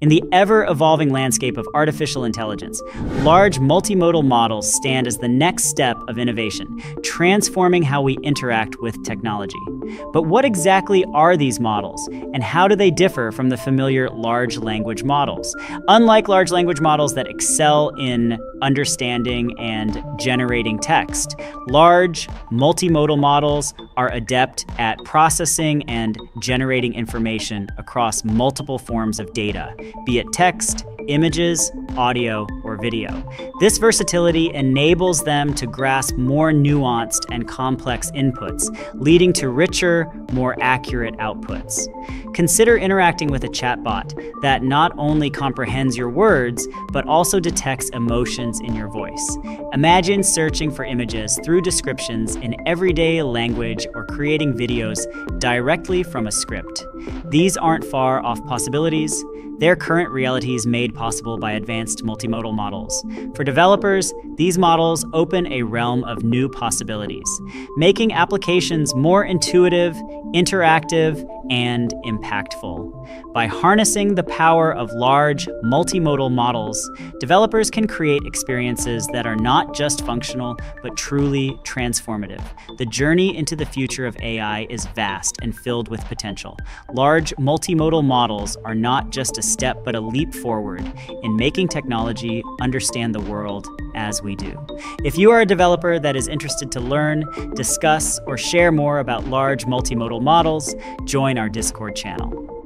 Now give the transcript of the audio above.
In the ever evolving landscape of artificial intelligence, large multimodal models stand as the next step of innovation, transforming how we interact with technology. But what exactly are these models, and how do they differ from the familiar large language models? Unlike large language models that excel in understanding and generating text, large multimodal models are adept at processing and generating information across multiple forms of data be it text, images, audio, or video. This versatility enables them to grasp more nuanced and complex inputs, leading to richer, more accurate outputs. Consider interacting with a chatbot that not only comprehends your words, but also detects emotions in your voice. Imagine searching for images through descriptions in everyday language or creating videos directly from a script. These aren't far off possibilities. They're current realities made possible by advanced multimodal models. For developers, these models open a realm of new possibilities, making applications more intuitive, interactive, and impactful. By harnessing the power of large, multimodal models, developers can create experiences that are not just functional, but truly transformative. The journey into the future of AI is vast and filled with potential. Large, multimodal models are not just a step, but a leap forward in making technology understand the world as we do. If you are a developer that is interested to learn, discuss, or share more about large multimodal models, join our Discord channel.